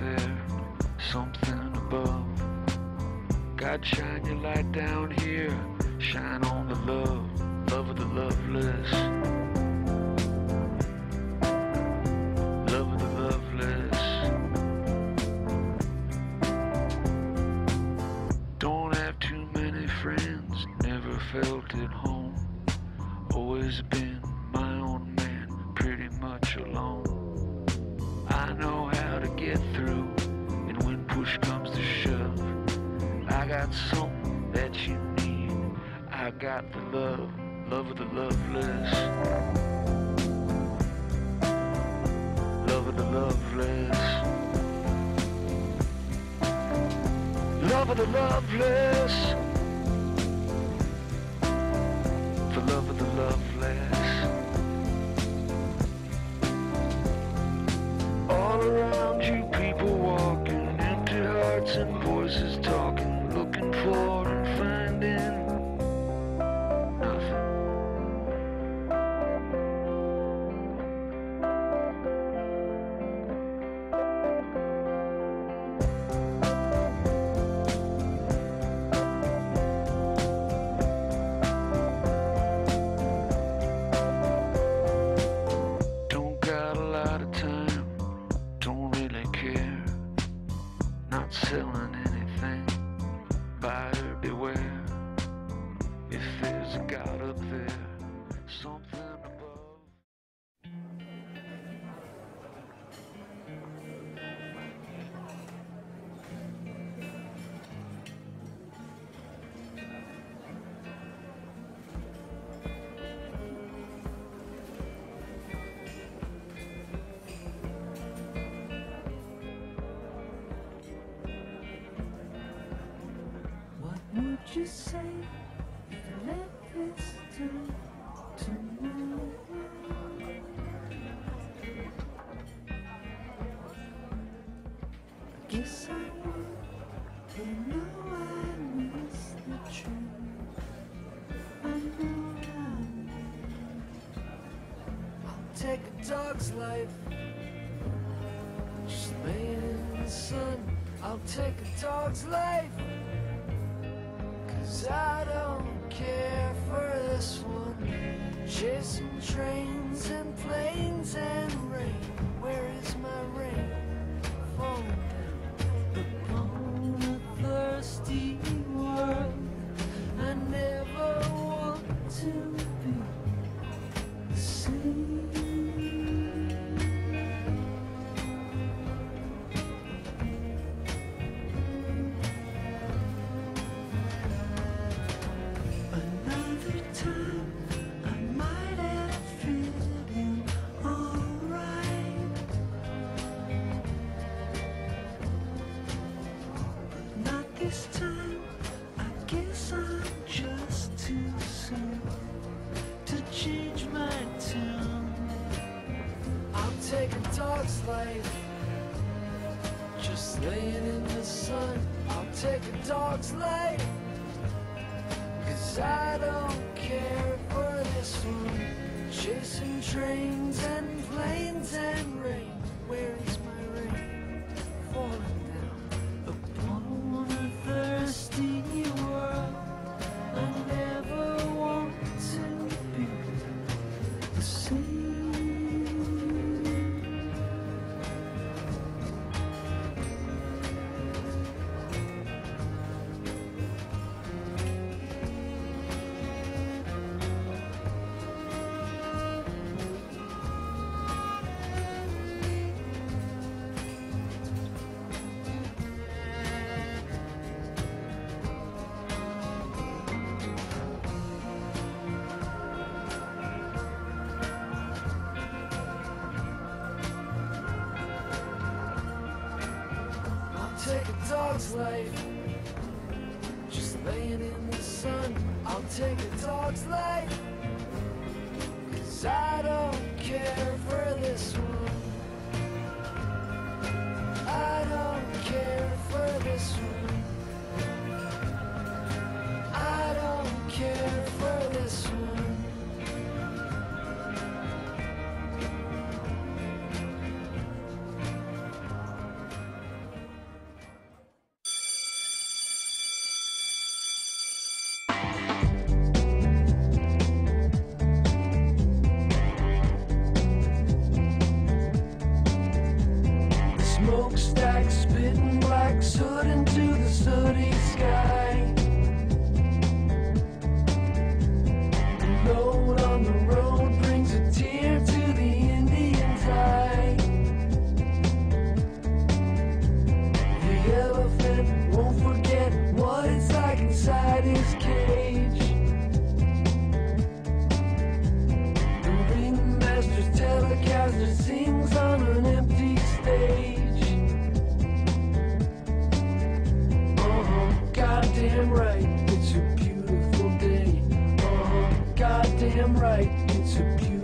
there, something above. God, shine your light down here. Shine on the love, love of the loveless. Love of the loveless. Don't have too many friends, never felt at home. Always been got something that you need. I got the love, love of the loveless. Love of the loveless. Love of the loveless. Buyer You say let this guess I would, I miss the truth. I'll take a dog's life, just laying in the sun. I'll take a dog's life. Cause I don't care for this one. Chasing trains and planes and rain. Where is my rain? This time. I guess I'm just too soon to change my tune. I'll take a dog's life. Just laying in the sun. I'll take a dog's life. Cause I don't care for this one. Chasing trains and planes and rain. Where dog's life. Just laying in the sun. I'll take a dog's life. Cause I don't care for this one. I don't care for this one. spitting black soot into the sooty sky. it's a beautiful